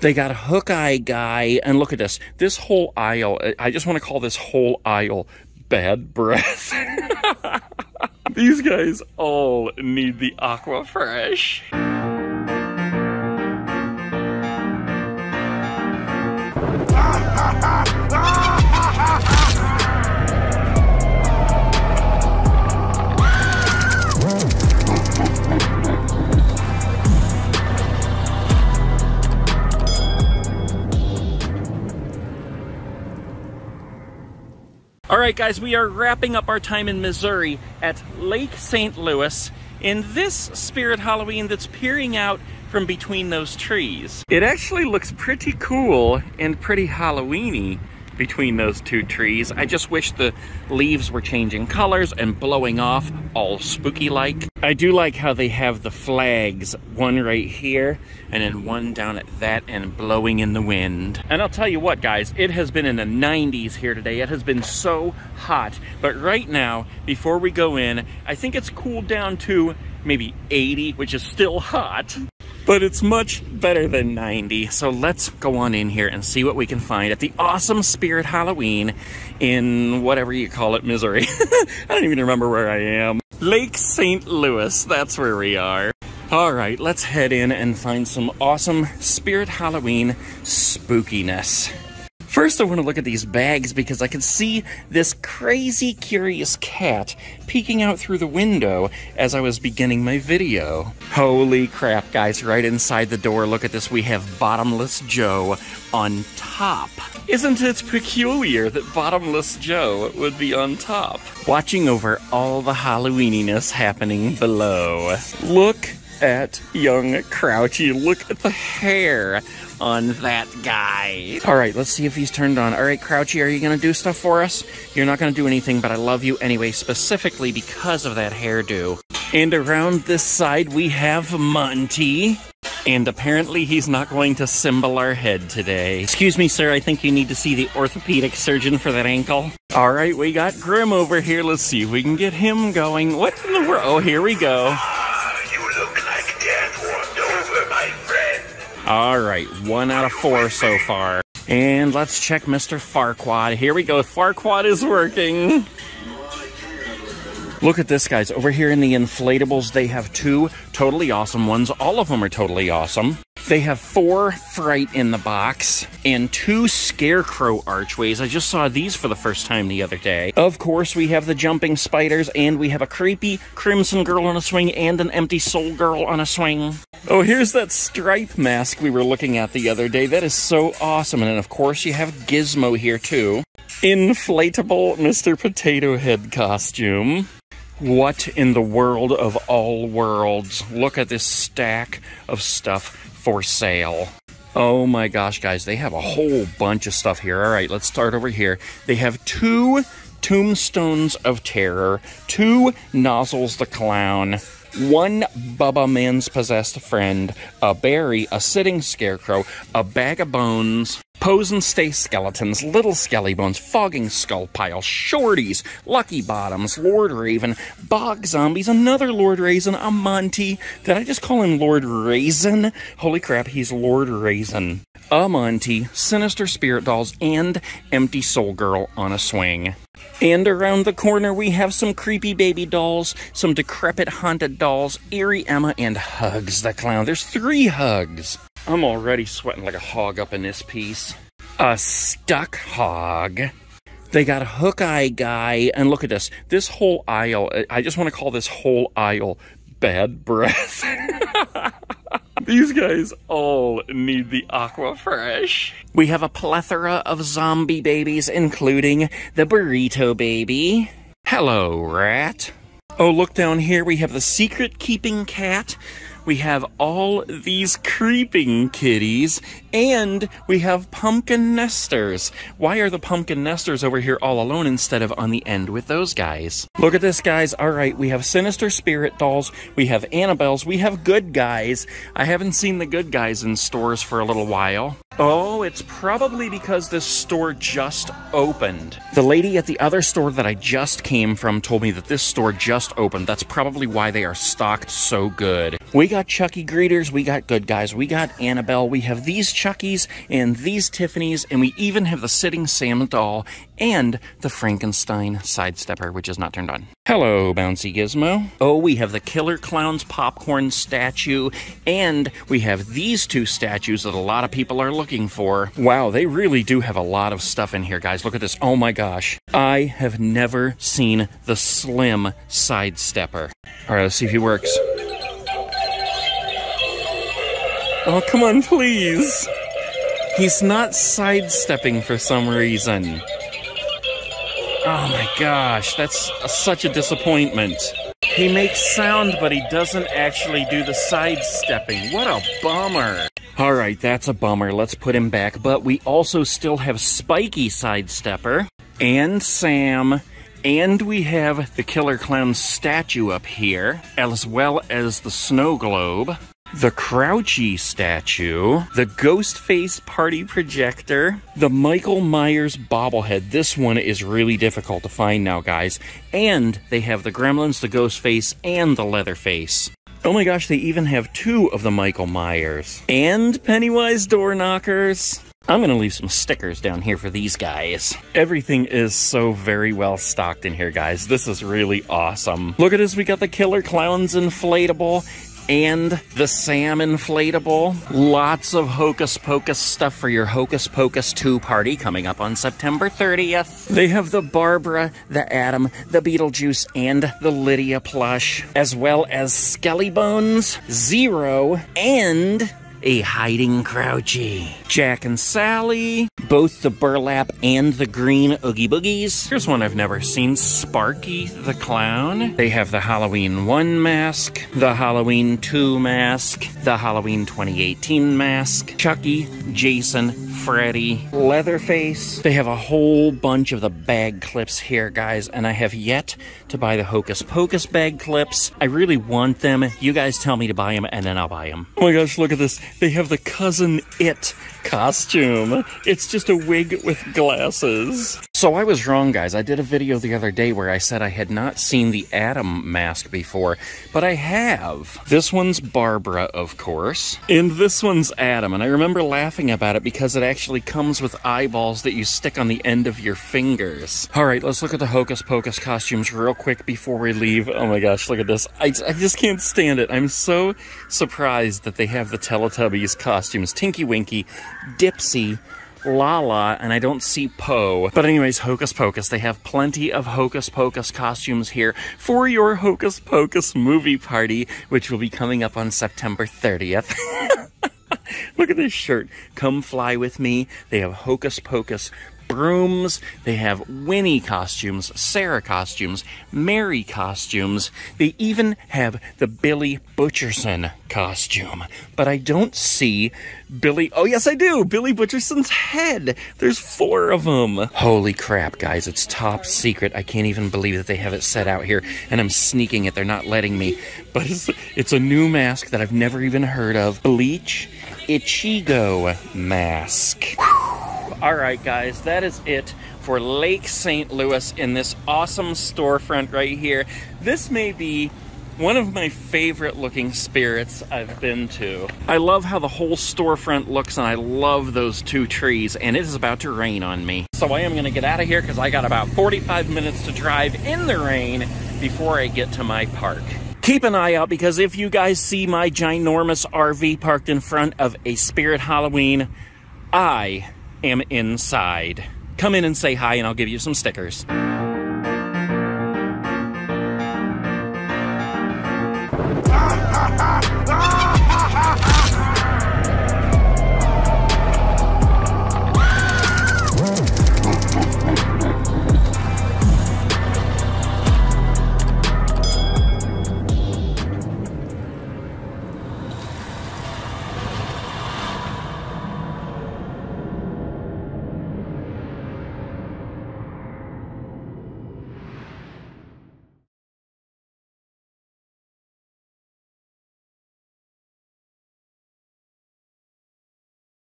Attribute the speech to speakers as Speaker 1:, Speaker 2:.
Speaker 1: They got a hook eye guy, and look at this. This whole aisle, I just want to call this whole aisle bad breath. These guys all need the Aquafresh. Right, guys, we are wrapping up our time in Missouri at Lake St. Louis in this Spirit Halloween that's peering out from between those trees. It actually looks pretty cool and pretty Halloweeny between those two trees. I just wish the leaves were changing colors and blowing off all spooky-like. I do like how they have the flags, one right here and then one down at that and blowing in the wind. And I'll tell you what, guys, it has been in the 90s here today. It has been so hot. But right now, before we go in, I think it's cooled down to maybe 80, which is still hot but it's much better than 90. So let's go on in here and see what we can find at the awesome Spirit Halloween in whatever you call it, Missouri. I don't even remember where I am. Lake St. Louis, that's where we are. All right, let's head in and find some awesome Spirit Halloween spookiness. First, I want to look at these bags because I can see this crazy curious cat peeking out through the window as I was beginning my video. Holy crap, guys, right inside the door, look at this, we have Bottomless Joe on top. Isn't it peculiar that Bottomless Joe would be on top? Watching over all the Halloweeniness happening below. Look at young Crouchy. Look at the hair on that guy. All right, let's see if he's turned on. All right, Crouchy, are you going to do stuff for us? You're not going to do anything, but I love you anyway, specifically because of that hairdo. And around this side, we have Monty. And apparently he's not going to cymbal our head today. Excuse me, sir, I think you need to see the orthopedic surgeon for that ankle. All right, we got Grim over here. Let's see if we can get him going. What in the world? Oh, here we go. All right, one out of four so far. And let's check Mr. Farquaad. Here we go. Farquaad is working. Look at this, guys. Over here in the inflatables, they have two totally awesome ones. All of them are totally awesome. They have four Fright in the box and two Scarecrow archways. I just saw these for the first time the other day. Of course, we have the jumping spiders and we have a creepy Crimson Girl on a swing and an empty Soul Girl on a swing. Oh, here's that stripe mask we were looking at the other day. That is so awesome. And of course, you have Gizmo here too. Inflatable Mr. Potato Head costume. What in the world of all worlds? Look at this stack of stuff for sale. Oh my gosh, guys, they have a whole bunch of stuff here. All right, let's start over here. They have two Tombstones of Terror, two Nozzles the Clown, one Bubba Man's possessed friend, a Barry, a sitting scarecrow, a bag of bones, Pose and Stay Skeletons, Little Skelly Bones, Fogging Skull Pile, Shorties, Lucky Bottoms, Lord Raven, Bog Zombies, another Lord Raisin, a Monty. Did I just call him Lord Raisin? Holy crap, he's Lord Raisin. Um, a Monty, Sinister Spirit Dolls, and Empty Soul Girl on a swing. And around the corner, we have some creepy baby dolls, some decrepit haunted dolls, Eerie Emma, and Hugs the Clown. There's three Hugs. I'm already sweating like a hog up in this piece. A stuck hog. They got a hook eye guy, and look at this. This whole aisle, I just want to call this whole aisle bad breath. These guys all need the Aquafresh. We have a plethora of zombie babies, including the Burrito Baby. Hello, rat. Oh, look down here. We have the secret keeping cat we have all these creeping kitties, and we have pumpkin nesters. Why are the pumpkin nesters over here all alone instead of on the end with those guys? Look at this, guys. All right, we have Sinister Spirit dolls, we have Annabelles, we have good guys. I haven't seen the good guys in stores for a little while. Oh, it's probably because this store just opened. The lady at the other store that I just came from told me that this store just opened. That's probably why they are stocked so good. We got Chucky greeters, we got good guys, we got Annabelle, we have these Chuckies and these Tiffany's, and we even have the sitting Sam doll and the Frankenstein sidestepper, which is not turned on. Hello, Bouncy Gizmo. Oh, we have the Killer Clowns popcorn statue, and we have these two statues that a lot of people are looking for. Wow, they really do have a lot of stuff in here, guys. Look at this. Oh my gosh. I have never seen the Slim sidestepper. All right, let's see if he works. Oh, come on, please. He's not sidestepping for some reason. Oh my gosh, that's such a disappointment. He makes sound, but he doesn't actually do the sidestepping. What a bummer. All right, that's a bummer. Let's put him back. But we also still have Spiky Sidestepper and Sam. And we have the Killer Clown statue up here, as well as the snow globe the Crouchy statue, the Ghostface party projector, the Michael Myers bobblehead. This one is really difficult to find now, guys. And they have the Gremlins, the Ghostface, and the Leatherface. Oh my gosh, they even have two of the Michael Myers. And Pennywise door knockers. I'm to leave some stickers down here for these guys. Everything is so very well stocked in here, guys. This is really awesome. Look at this. We got the Killer Clowns inflatable and the Sam inflatable. Lots of Hocus Pocus stuff for your Hocus Pocus 2 party coming up on September 30th. They have the Barbara, the Adam, the Beetlejuice, and the Lydia plush, as well as Skelly Bones, Zero, and a hiding Crouchy. Eh? Jack and Sally, both the burlap and the green Oogie Boogies. Here's one I've never seen, Sparky the Clown. They have the Halloween 1 mask, the Halloween 2 mask, the Halloween 2018 mask, Chucky, Jason, Freddy, Leatherface. They have a whole bunch of the bag clips here, guys, and I have yet to buy the Hocus Pocus bag clips. I really want them. You guys tell me to buy them, and then I'll buy them. Oh my gosh, look at this. They have the Cousin It costume. It's just a wig with glasses. So I was wrong, guys. I did a video the other day where I said I had not seen the Adam mask before, but I have. This one's Barbara, of course, and this one's Adam, and I remember laughing about it because it actually comes with eyeballs that you stick on the end of your fingers. All right, let's look at the Hocus Pocus costumes real quick before we leave. Oh my gosh, look at this. I, I just can't stand it. I'm so surprised that they have the Teletubbies costumes. Tinky Winky, Dipsy, Laa-Laa, and I don't see Po. But anyways, Hocus Pocus. They have plenty of Hocus Pocus costumes here for your Hocus Pocus movie party, which will be coming up on September 30th. Look at this shirt. Come fly with me. They have Hocus Pocus brooms, they have Winnie costumes, Sarah costumes, Mary costumes. They even have the Billy Butcherson costume. But I don't see Billy. Oh, yes, I do. Billy Butcherson's head. There's four of them. Holy crap, guys. It's top secret. I can't even believe that they have it set out here, and I'm sneaking it. They're not letting me. But it's, it's a new mask that I've never even heard of. Bleach Ichigo mask. All right, guys, that is it for Lake St. Louis in this awesome storefront right here. This may be one of my favorite looking spirits I've been to. I love how the whole storefront looks and I love those two trees and it is about to rain on me. So I am gonna get out of here because I got about 45 minutes to drive in the rain before I get to my park. Keep an eye out because if you guys see my ginormous RV parked in front of a Spirit Halloween, I am inside. Come in and say hi, and I'll give you some stickers.